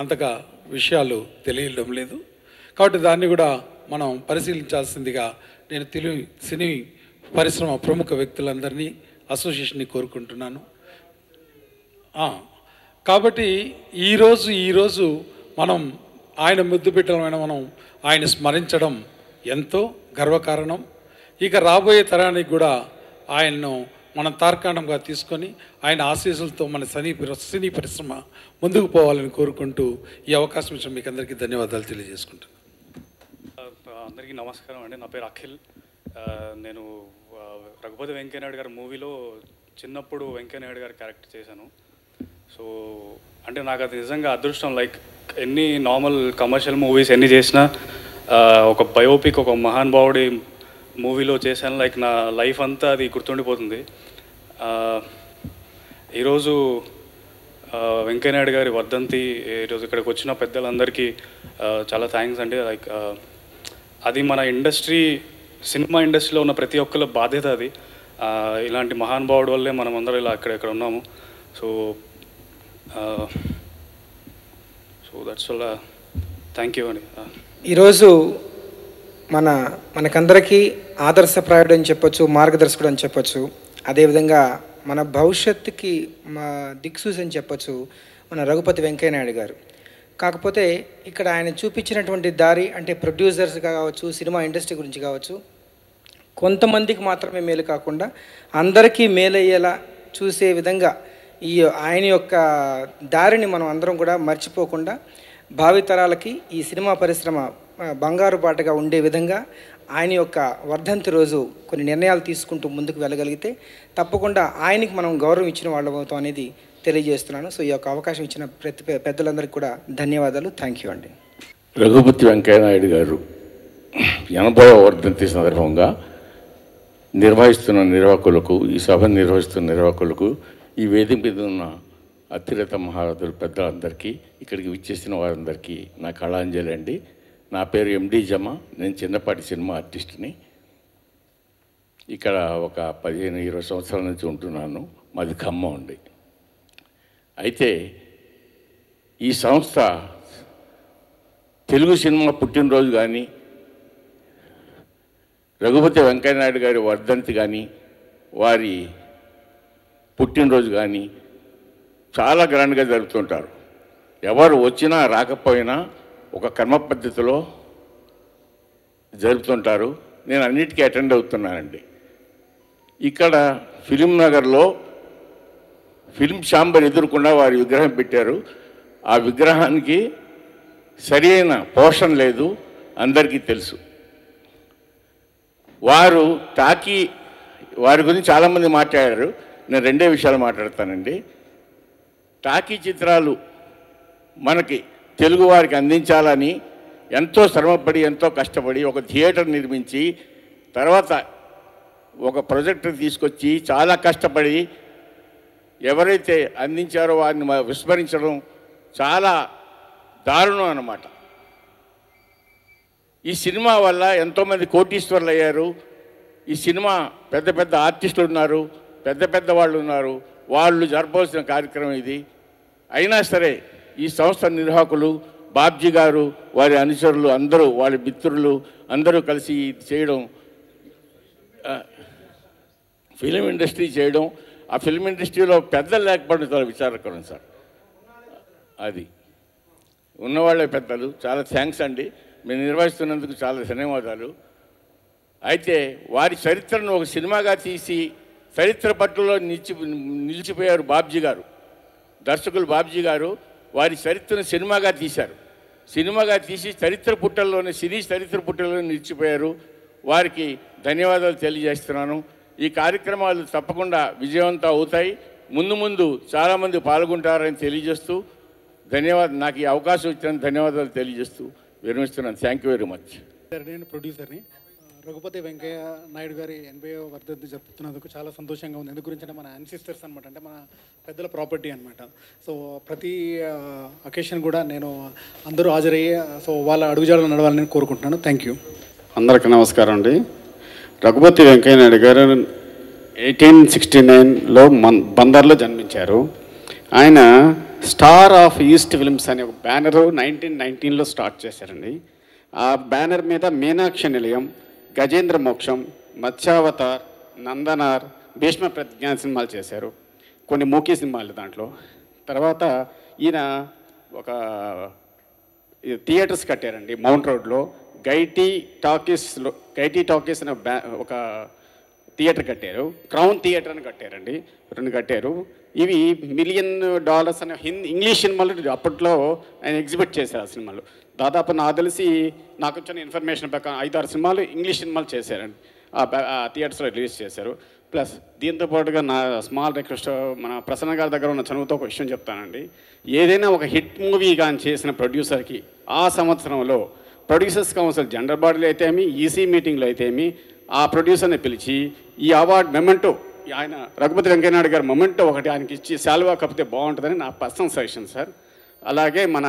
అంతగా విషయాలు తెలియడం లేదు. కాబట్టి దాన్ని కూడా మనం పరిశీలించాల్సిందిగా నేను తెలుగు సినీ పరిశ్రమ ప్రముఖ వ్యక్తులందరినీ అసోసియేషన్ని కోరుకుంటున్నాను. కాబట్టి ఈరోజు ఈరోజు మనం ఆయన ముద్దు పెట్టడమైన మనం ఆయన స్మరించడం ఎంతో గర్వకారణం. ఇక రాబోయే తరానికి కూడా ఆయన్ను మనం తార్కాణంగా తీసుకొని ఆయన ఆశీస్సులతో మన సినీ సినీ పరిశ్రమ ముందుకు పోవాలని కోరుకుంటూ ఈ అవకాశం ఇచ్చిన మీకు అందరికీ ధన్యవాదాలు తెలియజేసుకుంటాను అందరికీ నమస్కారం అండి. నా పేరు అఖిల్. నేను రఘుపతి వెంకయ్యనాయుడు గారి మూవీలో చిన్నప్పుడు వెంకయ్యనాయుడు గారి క్యారెక్టర్ చేశాను. సో అంటే నాకు అది నిజంగా అదృష్టం. లైక్ ఎన్ని నార్మల్ కమర్షియల్ మూవీస్ ఎన్ని చేసినా ఒక బయోపిక్ ఒక మహాన్ భావుడి మూవీలో చేశాను. లైక్ నా లైఫ్ అంతా అది గుర్తుండిపోతుంది. ఈరోజు వెంకయ్యనాయుడు గారి వర్ధంతి ఈరోజు ఇక్కడికి వచ్చిన పెద్దలందరికీ చాలా థ్యాంక్స్ అండి. లైక్ అది మన ఇండస్ట్రీ సినిమా ఇండస్ట్రీలో ఉన్న ప్రతి ఒక్కరి బాధ్యత అది. ఇలాంటి మహానుభావుడు వల్లే మనం అందరం ఇలా ఇక్కడ ఇక్కడ ఉన్నాము. So so that's all thank you అండి. ఈరోజు మన మనకందరికీ ఆదర్శప్రాయుడు అని చెప్పొచ్చు మార్గదర్శకుడు అని చెప్పొచ్చు. అదేవిధంగా మన భవిష్యత్తుకి మా దిక్సూసి అని మన రఘుపతి వెంకయ్య నాయుడు గారు. కాకపోతే ఇక్కడ ఆయన చూపించినటువంటి దారి అంటే ప్రొడ్యూసర్స్గా కావచ్చు సినిమా ఇండస్ట్రీ గురించి కావచ్చు కొంతమందికి మాత్రమే మేలు కాకుండా అందరికీ మేలయ్యేలా చూసే విధంగా ఈ ఆయన యొక్క దారిని మనం అందరం కూడా మర్చిపోకుండా భావితరాలకి ఈ సినిమా పరిశ్రమ బంగారు బాటగా ఉండే విధంగా ఆయన యొక్క వర్ధంతి రోజు కొన్ని నిర్ణయాలు తీసుకుంటూ ముందుకు వెళ్ళగలిగితే తప్పకుండా ఆయనకి మనం గౌరవం ఇచ్చిన వాళ్ళం అవుతాం అనేది తెలియజేస్తున్నాను. సో ఈ యొక్క అవకాశం ఇచ్చిన ప్రతి పెద్దలందరికీ కూడా ధన్యవాదాలు. థ్యాంక్ యూ అండి. రఘుపతి వెంకయ్యనాయుడు గారు ఎనభై వర్ధంతి సందర్భంగా నిర్వహిస్తున్న నిర్వాహకులకు ఈ సభ నిర్వహిస్తున్న నిర్వాహకులకు ఈ వేదిక మీద ఉన్న అతిరత మహారథులు పెద్దలందరికీ ఇక్కడికి విచ్చేసిన వారందరికీ నా కళాంజలి అండి. నా పేరు ఎండి జమ నేను చిన్నపాటి సినిమా ఆర్టిస్ట్ని. ఇక్కడ ఒక పదిహేను ఇరవై సంవత్సరాల నుంచి ఉంటున్నాను. మాది ఖమ్మం ఉండి అయితే ఈ సంస్థ తెలుగు సినిమా పుట్టినరోజు కానీ రఘుపతి వెంకయ్యనాయుడు గారి వర్ధంతి కానీ వారి పుట్టినరోజు కానీ చాలా గ్రాండ్గా జరుపుతుంటారు. ఎవరు వచ్చినా రాకపోయినా ఒక కర్మ పద్ధతిలో జరుపుతుంటారు. నేను అన్నిటికీ అటెండ్ అవుతున్నానండి. ఇక్కడ ఫిలిం నగర్లో ఫిలిం ఛాంబర్ ఎదురుకుండా వారి విగ్రహం పెట్టారు. ఆ విగ్రహానికి సరైన పోషణ లేదు అందరికీ తెలుసు. వారు టాకీ వారి గురించి చాలామంది మాట్లాడారు. నేను రెండే విషయాలు మాట్లాడతానండి. టాకీ చిత్రాలు మనకి తెలుగు వారికి అందించాలని ఎంతో శ్రమపడి ఎంతో కష్టపడి ఒక థియేటర్ నిర్మించి తర్వాత ఒక ప్రొజెక్టర్ తీసుకొచ్చి చాలా కష్టపడి ఎవరైతే అందించారో వారిని విస్మరించడం చాలా దారుణం అన్నమాట. ఈ సినిమా వల్ల ఎంతోమంది కోటీశ్వర్లు అయ్యారు ఈ సినిమా పెద్ద పెద్ద ఆర్టిస్టులు ఉన్నారు పెద్ద పెద్ద వాళ్ళు ఉన్నారు వాళ్ళు జరపవలసిన కార్యక్రమం ఇది. అయినా సరే ఈ సంస్థ నిర్వాహకులు బాబ్జీ గారు వారి అనుచరులు అందరూ వాళ్ళ మిత్రులు అందరూ కలిసి ఇది చేయడం ఫిలిం ఇండస్ట్రీ చేయడం ఆ ఫిలిం ఇండస్ట్రీలో పెద్దలు లేకపోవడం చాలా విచారకరం సార్. అది. ఉన్నవాళ్ళే పెద్దలు. చాలా థ్యాంక్స్ అండి. మీరు నిర్వహిస్తున్నందుకు చాలా ధన్యవాదాలు. అయితే వారి చరిత్రను ఒక సినిమాగా తీసి చరిత్ర పట్టులో నిలిచి నిలిచిపోయారు బాబ్జీ గారు. దర్శకులు బాబ్జీ గారు వారి చరిత్రను సినిమాగా తీశారు. సినిమాగా తీసి చరిత్ర పుట్టల్లోనే సిరీస్ చరిత్ర పుట్టల్లోనే నిలిచిపోయారు. వారికి ధన్యవాదాలు తెలియజేస్తున్నాను. ఈ కార్యక్రమాలు తప్పకుండా విజయవంతం అవుతాయి. ముందు ముందు చాలామంది పాల్గొంటారని తెలియజేస్తూ ధన్యవాదాలు నాకు ఈ అవకాశం ఇచ్చిన ధన్యవాదాలు తెలియజేస్తూ విరమిస్తున్నాను. థ్యాంక్ యూ వెరీ మచ్ నేను ప్రొడ్యూసర్ని. రఘుపతి వెంకయ్య నాయుడు గారి ఎనభై వర్ధంతి జరుపుతున్నందుకు చాలా సంతోషంగా ఉంది. ఎందుకు గురించి అంటే మన అన్సిస్టర్స్ అనమాట అంటే మన పెద్దల ప్రాపర్టీ అనమాట సో ప్రతి అకేషన్ కూడా నేను అందరూ హాజరయ్యి సో వాళ్ళ అడుగుజాడలు నడవాలని కోరుకుంటున్నాను. థ్యాంక్ యూ అందరికీ నమస్కారం అండి. రఘుపతి వెంకయ్య నాయుడు గారు ఎయిటీన్ సిక్స్టీ నైన్లో మన్ బందర్లో జన్మించారు. ఆయన స్టార్ ఆఫ్ ఈస్ట్ ఫిల్మ్స్ అనే ఒక బ్యానర్ నైన్టీన్ నైన్టీన్లో స్టార్ట్ చేశారండి. ఆ బ్యానర్ మీద మీనాక్షి నిలయం గజేంద్ర మోక్షం మత్స్యావతార్ నందనార్ భీష్మ ప్రజ్ఞా సినిమాలు చేశారు. కొన్ని మూకీ సినిమాలు దాంట్లో. తర్వాత ఈయన ఒక థియేటర్స్ కట్టారండి మౌంట్ రోడ్లో. గైటీ టాకీస్లో గైటీ టాకీస్ అనే బ్యా ఒక థియేటర్ కట్టారు. క్రౌన్ థియేటర్ అని కట్టారండి. రెండు కట్టారు. ఇవి మిలియన్ డాలర్స్ అనే హిందీ ఇంగ్లీష్ సినిమాలు అప్పట్లో ఆయన ఎగ్జిబిట్ చేశారు ఆ సినిమాలు. దాదాపు నాకు తెలిసి నాకు వచ్చిన ఇన్ఫర్మేషన్ ప్రకారం ఐదారు సినిమాలు ఇంగ్లీష్ సినిమాలు చేశారండి. ఆ థియేటర్స్లో రిలీజ్ చేశారు. ప్లస్ దీంతో పాటుగా నా స్మాల్ రిక్వెస్ట్ మన ప్రసన్న గారి దగ్గర ఉన్న చనువుతో ఒక విషయం చెప్తానండి. ఏదైనా ఒక హిట్ మూవీ కానీ చేసిన ప్రొడ్యూసర్కి ఆ సంవత్సరంలో ప్రొడ్యూసర్స్ కౌన్సిల్ జనరల్ బాడీలో అయితే ఏమి ఈసీ మీటింగ్లో అయితే ఏమి ఆ ప్రొడ్యూసర్ని పిలిచి ఈ అవార్డు మెమెంటో ఆయన రఘుపతి వెంకయ్యనాయుడు గారి మొమెంటో ఒకటి ఆయనకి ఇచ్చి శాల్వా కప్పితే బాగుంటుందని నా పర్సనల్ సజెషన్ సార్ అలాగే మన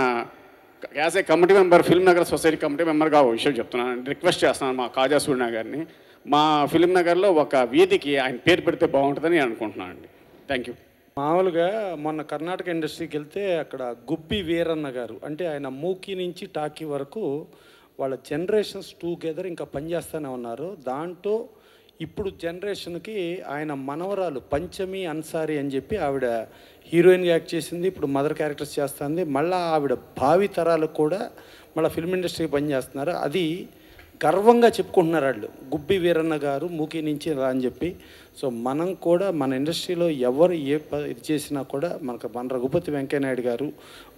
as a committee member film Nagar society committee మెంబర్గా ఒక విషయం చెప్తున్నాను. రిక్వెస్ట్ చేస్తున్నాను మా కాజా సూర్య గారిని. మా ఫిల్మ్ నగర్లో ఒక వీధికి ఆయన పేరు పెడితే బాగుంటుందని అనుకుంటున్నాను అండి. థ్యాంక్ యూ మామూలుగా మొన్న కర్ణాటక ఇండస్ట్రీకి వెళ్తే అక్కడ గుబ్బి వీరన్న గారు అంటే ఆయన మూకీ నుంచి టాకీ వరకు వాళ్ళ జనరేషన్స్ టుగెదర్ ఇంకా పనిచేస్తూనే ఉన్నారు. దాంట్లో ఇప్పుడు జనరేషన్కి ఆయన మనవరాలు పంచమి అన్సారి అని చెప్పి ఆవిడ హీరోయిన్గా యాక్ట్ చేసింది ఇప్పుడు మదర్ క్యారెక్టర్స్ చేస్తుంది. మళ్ళీ ఆవిడ భావి తరాలకు కూడా మళ్ళీ ఫిల్మ్ ఇండస్ట్రీకి పనిచేస్తున్నారు అది గర్వంగా చెప్పుకుంటున్నారు వాళ్ళు. గుబ్బి వీరన్న గారు మూకీ నుంచి రా అని చెప్పి. సో మనం కూడా మన ఇండస్ట్రీలో ఎవరు ఏ ఇది చేసినా కూడా మనకు మన రఘుపతి వెంకయ్యనాయుడు గారు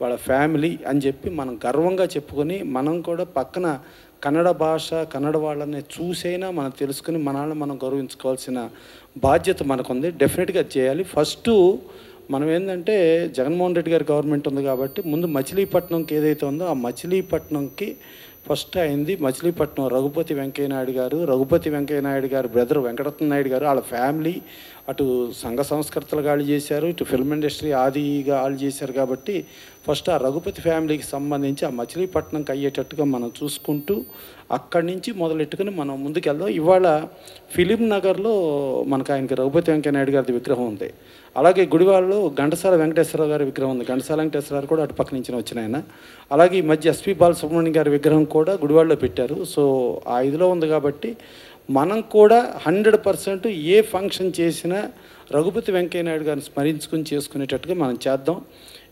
వాళ్ళ ఫ్యామిలీ అని చెప్పి మనం గర్వంగా చెప్పుకొని మనం కూడా పక్కన కన్నడ భాష కన్నడ వాళ్ళని చూసైనా మనం తెలుసుకుని మనల్ని మనం గౌరవించుకోవాల్సిన బాధ్యత మనకుంది. డెఫినెట్గా చేయాలి. ఫస్ట్ మనం ఏంటంటే జగన్మోహన్ రెడ్డి గారి గవర్నమెంట్ ఉంది కాబట్టి ముందు మచిలీపట్నంకి ఏదైతే ఉందో ఆ మచిలీపట్నంకి ఫస్ట్ అయింది. మచిలీపట్నం రఘుపతి వెంకయ్య నాయుడు గారు రఘుపతి వెంకయ్య నాయుడు గారు బ్రదర్ వెంకటరత్న నాయుడు గారు వాళ్ళ ఫ్యామిలీ అటు సంఘ సంస్కర్తలుగా వాళ్ళు చేశారు ఇటు ఫిల్మ్ ఇండస్ట్రీ ఆదిగా వాళ్ళు చేశారు కాబట్టి ఫస్ట్ ఆ రఘుపతి ఫ్యామిలీకి సంబంధించి ఆ మచిలీపట్నంకి అయ్యేటట్టుగా మనం చూసుకుంటూ అక్కడి నుంచి మొదలెట్టుకుని మనం ముందుకెళ్దాం. ఇవాళ ఫిలిం నగర్లో మనకు ఆయనకి రఘుపతి వెంకయ్య నాయుడు గారి విగ్రహం ఉంది. అలాగే గుడివాడలో ఘంటసాల వెంకటేశ్వరరావు గారి విగ్రహం ఉంది. ఘంటసాల వెంకటేశ్వరరావు కూడా అటు పక్క నుంచి వచ్చిన ఆయన. అలాగే ఈ మధ్య ఎస్పి బాలసుబ్రహ్మణ్యం గారి విగ్రహం కూడా గుడివాడలో పెట్టారు. సో ఆ ఇదిలో ఉంది కాబట్టి మనం కూడా హండ్రెడ్ పర్సెంట్ ఏ ఫంక్షన్ చేసినా రఘుపతి వెంకయ్య నాయుడు గారిని స్మరించుకుని చేసుకునేటట్టుగా మనం చేద్దాం.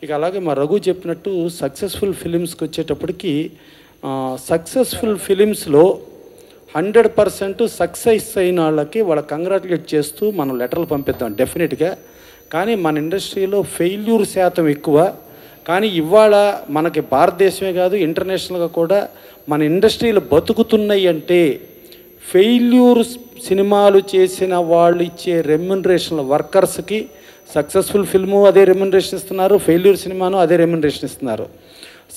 ఇక అలాగే మా రఘు చెప్పినట్టు సక్సెస్ఫుల్ ఫిలిమ్స్కి వచ్చేటప్పటికి సక్సెస్ఫుల్ ఫిలిమ్స్లో హండ్రెడ్ పర్సెంట్ సక్సెస్ అయిన వాళ్ళకి వాళ్ళ కంగ్రాచులేట్ చేస్తూ మనం లెటర్లు పంపిద్దాం డెఫినెట్గా కానీ మన ఇండస్ట్రీలో ఫెయిల్యూర్ శాతం ఎక్కువ. కానీ ఇవాళ మనకి భారతదేశమే కాదు ఇంటర్నేషనల్గా కూడా మన ఇండస్ట్రీలు బతుకుతున్నాయి అంటే ఫెయిల్యూర్ సినిమాలు చేసిన వాళ్ళు ఇచ్చే రెమ్యునరేషన్ వర్కర్స్కి సక్సెస్ఫుల్ ఫిల్ము అదే రెమ్యునరేషన్ ఇస్తున్నారు ఫెయిల్యూర్ సినిమాను అదే రెమ్యునరేషన్ ఇస్తున్నారు.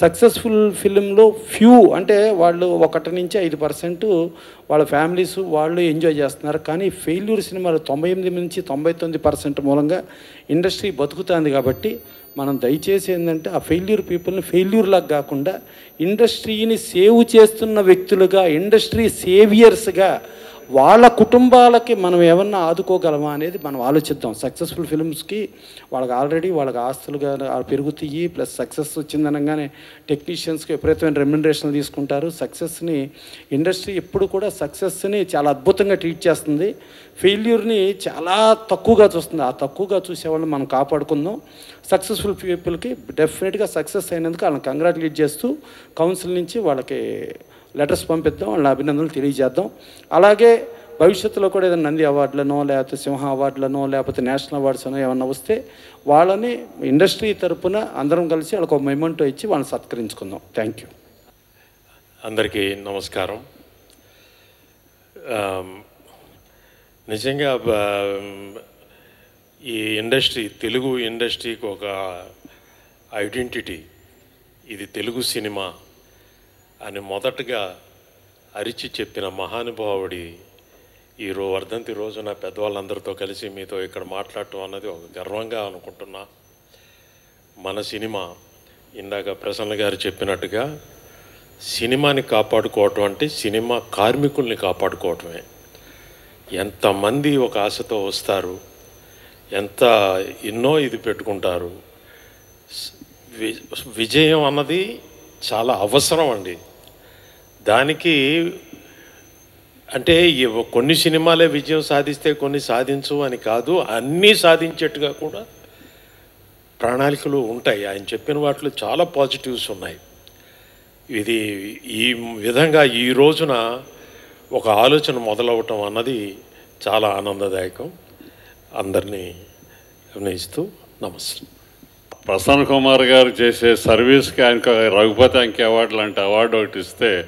సక్సెస్ఫుల్ ఫిలింలో ఫ్యూ అంటే వాళ్ళు ఒకటి నుంచి ఐదు పర్సెంట్ వాళ్ళ ఫ్యామిలీస్ వాళ్ళు ఎంజాయ్ చేస్తున్నారు. కానీ ఫెయిల్యూర్ సినిమాలు తొంభై ఎనిమిది నుంచి తొంభై తొమ్మిది పర్సెంట్ మూలంగా ఇండస్ట్రీ బతుకుతుంది కాబట్టి మనం దయచేసి ఏంటంటే ఆ ఫెయిల్యూర్ పీపుల్ని ఫెయిల్యూర్ లాగా కాకుండా ఇండస్ట్రీని సేవ్ చేస్తున్న వ్యక్తులుగా ఇండస్ట్రీ సేవియర్స్గా వాళ్ళ కుటుంబాలకి మనం ఏమన్నా ఆదుకోగలమా అనేది మనం ఆలోచిద్దాం. సక్సెస్ఫుల్ ఫిల్మ్స్కి వాళ్ళకి ఆల్రెడీ వాళ్ళకి ఆస్తులుగా పెరుగుతాయి ప్లస్ సక్సెస్ వచ్చిందనగానే టెక్నీషియన్స్కి విపరీతమైన రెమ్యునరేషన్ తీసుకుంటారు. సక్సెస్ని ఇండస్ట్రీ ఎప్పుడు కూడా సక్సెస్ని చాలా అద్భుతంగా ట్రీట్ చేస్తుంది. ఫెయిల్యూర్ని చాలా తక్కువగా చూస్తుంది. ఆ తక్కువగా చూసే వాళ్ళని మనం కాపాడుకుందాం. సక్సెస్ఫుల్ పీపుల్కి డెఫినెట్గా సక్సెస్ అయినందుకు వాళ్ళని కంగ్రాచులేట్ చేస్తూ కౌన్సిల్ నుంచి వాళ్ళకి లెటర్స్ పంపిద్దాం వాళ్ళ అభినందనలు తెలియజేద్దాం. అలాగే భవిష్యత్తులో కూడా ఏదైనా నంది అవార్డులనో లేకపోతే సింహ అవార్డులనో లేకపోతే నేషనల్ అవార్డ్స్ అనో ఏమన్నా వస్తే వాళ్ళని ఇండస్ట్రీ తరపున అందరం కలిసి వాళ్ళకి ఒక మెమెంటో ఇచ్చి వాళ్ళని సత్కరించుకుందాం. థ్యాంక్ యూ అందరికీ నమస్కారం. Um, నిజంగా um, ఈ ఇండస్ట్రీ తెలుగు ఇండస్ట్రీకి ఒక ఐడెంటిటీ. ఇది తెలుగు సినిమా. అని మొదటగా అరిచి చెప్పిన మహానుభావుడి ఈ రో వర్ధంతి రోజున పెద్దవాళ్ళందరితో కలిసి మీతో ఇక్కడ మాట్లాడటం అన్నది ఒక గర్వంగా అనుకుంటున్నా. మన సినిమా ఇందాక ప్రసన్న గారు చెప్పినట్టుగా సినిమాని కాపాడుకోవటం అంటే సినిమా కార్మికుల్ని కాపాడుకోవటమే. ఎంతమంది ఒక ఆశతో వస్తారు ఎంత ఎన్నో ఇది పెట్టుకుంటారు. విజయం అన్నది చాలా అవసరం అండి. దానికి అంటే కొన్ని సినిమాలే విజయం సాధిస్తే కొన్ని సాధించు అని కాదు అన్నీ సాధించేట్టుగా కూడా ప్రణాళికలు ఉంటాయి. ఆయన చెప్పిన వాటిలో చాలా పాజిటివ్స్ ఉన్నాయి. ఇది ఈ విధంగా ఈ రోజున ఒక ఆలోచన మొదలవటం అన్నది చాలా ఆనందదాయకం. అందరినీ అభినయిస్తూ నమస్తే. ప్రసన్న కుమార్ గారు చేసే సర్వీస్కి ఆయనకు రఘుపతి అంకి అవార్డు లాంటి అవార్డు ఒకటి ఇస్తే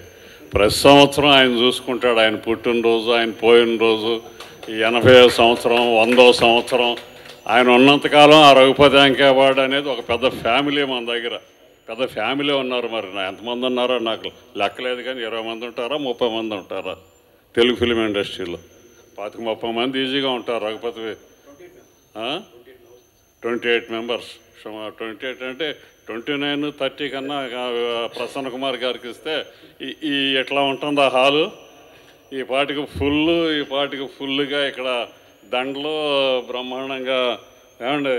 ప్రతి సంవత్సరం ఆయన చూసుకుంటాడు. ఆయన పుట్టినరోజు ఆయన పోయిన రోజు ఎనభై సంవత్సరం వందో సంవత్సరం. ఆయన ఉన్నంతకాలం ఆ రఘుపతి అంకి అవార్డు అనేది ఒక పెద్ద ఫ్యామిలీ మన దగ్గర. పెద్ద ఫ్యామిలీ ఉన్నారు మరి. నా ఎంతమంది ఉన్నారో నాకు లెక్కలేదు కానీ ఇరవై మంది ఉంటారా ముప్పై మంది ఉంటారా? తెలుగు ఫిలిం ఇండస్ట్రీలో. పాతిక ముప్పై మంది ఈజీగా ఉంటారు Raghupathi. Twenty eight members twenty eight అంటే ట్వంటీ నైన్ థర్టీ కన్నా ప్రసన్న కుమార్ గారికి ఇస్తే ఈ- ఎట్లా ఎట్లా ఉంటుందా హాలు? ఈ పాటికి ఫుల్ ఈ పాటికి ఫుల్గా ఇక్కడ దండలో బ్రహ్మాండంగా ఏమండి?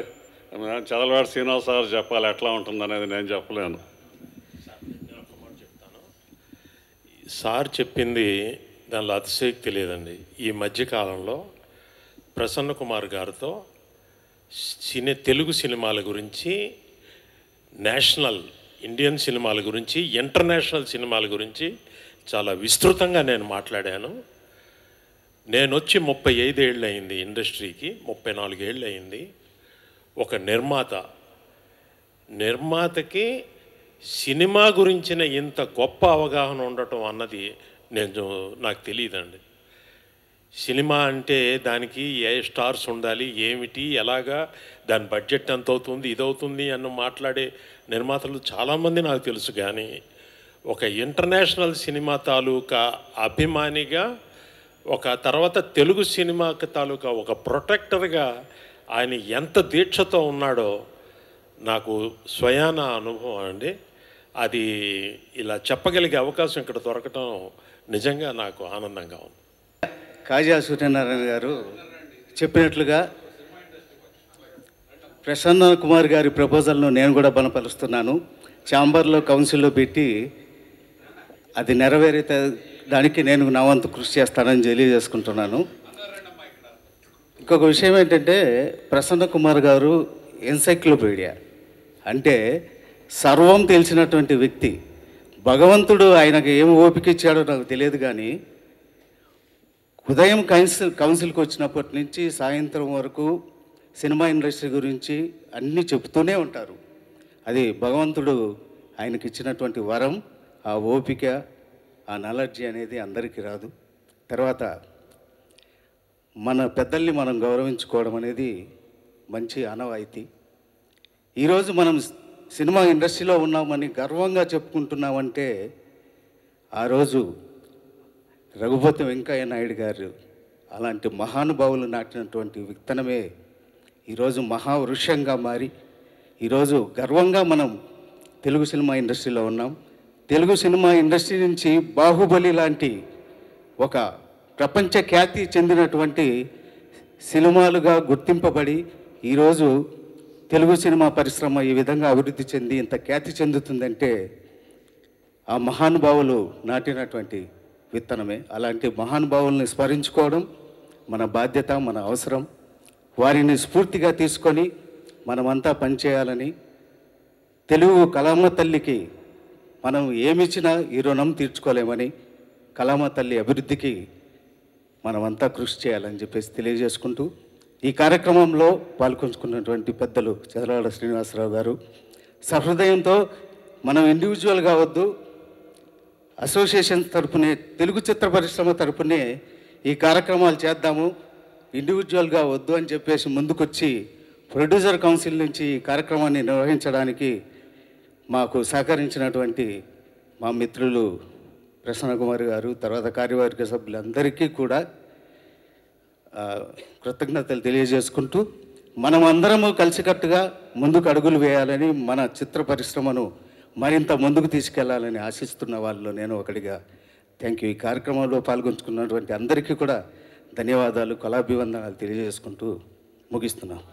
చదలవాడ శ్రీనివాస్ సార్ చెప్పాలి ఎట్లా ఉంటుంది అనేది నేను చెప్పలేను. సార్ చెప్పింది దానిలో అతిశయక్తి లేదండి ఈ మధ్యకాలంలో ప్రసన్న కుమార్ గారితో సినీ తెలుగు సినిమాల గురించి నేషనల్ ఇండియన్ సినిమాల గురించి ఇంటర్నేషనల్ సినిమాల గురించి చాలా విస్తృతంగా నేను మాట్లాడాను. నేను వచ్చి ముప్పై ఐదేళ్ళు అయింది ఇండస్ట్రీకి ముప్పై నాలుగేళ్ళు అయింది ఒక నిర్మాత. నిర్మాతకి సినిమా గురించిన ఇంత గొప్ప అవగాహన ఉండటం అన్నది నేను నాకు తెలియదండి. సినిమా అంటే దానికి ఏ స్టార్స్ ఉండాలి ఏమిటి ఎలాగా దాని బడ్జెట్ ఎంత అవుతుంది ఇది అవుతుంది అన్న మాట్లాడే నిర్మాతలు చాలామంది నాకు తెలుసు. కానీ ఒక ఇంటర్నేషనల్ సినిమా తాలూకా అభిమానిగా ఒక తర్వాత తెలుగు సినిమా తాలూకా ఒక ప్రొటెక్టర్గా ఆయన ఎంత దీక్షతో ఉన్నాడో నాకు స్వయాన అనుభవం అండి. అది ఇలా చెప్పగలిగే అవకాశం ఇక్కడ దొరకటం నిజంగా నాకు ఆనందంగా ఉంది. కాజా సూర్యనారాయణ గారు చెప్పినట్లుగా ప్రసన్న కుమార్ గారి ప్రపోజల్ను నేను కూడా బలపరుస్తున్నాను. ఛాంబర్లో కౌన్సిల్లో పెట్టి అది నెరవేరితే దానికి నేను నా వంతు కృషి చేస్తానని తెలియజేసుకుంటున్నాను ఇంకొక విషయం ఏంటంటే ప్రసన్న కుమార్ గారు ఎన్సైక్లోపీడియా. అంటే సర్వం తెలిసినటువంటి వ్యక్తి. భగవంతుడు ఆయనకు ఏం ఓపిక ఇచ్చాడో నాకు తెలియదు కానీ ఉదయం కౌన్సిల్ కౌన్సిల్కి వచ్చినప్పటి నుంచి సాయంత్రం వరకు సినిమా ఇండస్ట్రీ గురించి అన్నీ చెప్తూనే ఉంటారు. అది భగవంతుడు ఆయనకి ఇచ్చినటువంటి వరం ఆ ఓపిక ఆ నాలెడ్జీ అనేది అందరికీ రాదు. తర్వాత మన పెద్దల్ని మనం గౌరవించుకోవడం అనేది మంచి ఆనవాయితీ. ఈరోజు మనం సినిమా ఇండస్ట్రీలో ఉన్నామని గర్వంగా చెప్పుకుంటున్నామంటే ఆ రోజు రఘుపతి వెంకయ్య నాయుడు గారు అలాంటి మహానుభావులు నాటినటువంటి విత్తనమే ఈరోజు మహావృక్షంగా మారి ఈరోజు గర్వంగా మనం తెలుగు సినిమా ఇండస్ట్రీలో ఉన్నాం. తెలుగు సినిమా ఇండస్ట్రీ నుంచి బాహుబలి లాంటి ఒక ప్రపంచ ఖ్యాతి చెందినటువంటి సినిమాలుగా గుర్తింపబడి ఈరోజు తెలుగు సినిమా పరిశ్రమ ఈ విధంగా అభివృద్ధి చెంది ఇంత ఖ్యాతి చెందుతుందంటే ఆ మహానుభావులు నాటినటువంటి విత్తనమే. అలాంటి మహానుభావుల్ని స్మరించుకోవడం మన బాధ్యత మన అవసరం. వారిని స్ఫూర్తిగా తీసుకొని మనమంతా పనిచేయాలని తెలుగు కళామ తల్లికి మనం ఏమిచ్చినా ఈ రుణం తీర్చుకోలేమని కళామ తల్లి అభివృద్ధికి మనమంతా కృషి చేయాలని చెప్పేసి తెలియజేసుకుంటూ ఈ కార్యక్రమంలో పాల్గొంచుకున్నటువంటి పెద్దలు చదరాడ శ్రీనివాసరావు గారు. సహృదయంతో మనం ఇండివిజువల్గా వద్దు అసోసియేషన్ తరపునే తెలుగు చిత్ర పరిశ్రమ తరపునే ఈ కార్యక్రమాలు చేద్దాము. ఇండివిజువల్గా వద్దు అని చెప్పేసి ముందుకొచ్చి ప్రొడ్యూసర్ కౌన్సిల్ నుంచి ఈ కార్యక్రమాన్ని నిర్వహించడానికి మాకు సహకరించినటువంటి మా మిత్రులు ప్రసన్న కుమార్ గారు తర్వాత కార్యవర్గ సభ్యులందరికీ కూడా కృతజ్ఞతలు తెలియజేసుకుంటూ మనం అందరము కలిసికట్టుగా ముందుకు అడుగులు వేయాలని మన చిత్ర పరిశ్రమను మరింత ముందుకు తీసుకెళ్ళాలని ఆశిస్తున్న వాళ్ళు నేను ఒకటిగా థ్యాంక్ యూ ఈ కార్యక్రమంలో పాల్గొంచుకున్నటువంటి అందరికీ కూడా ధన్యవాదాలు కళాభివందనాలు తెలియజేసుకుంటూ ముగిస్తున్నాను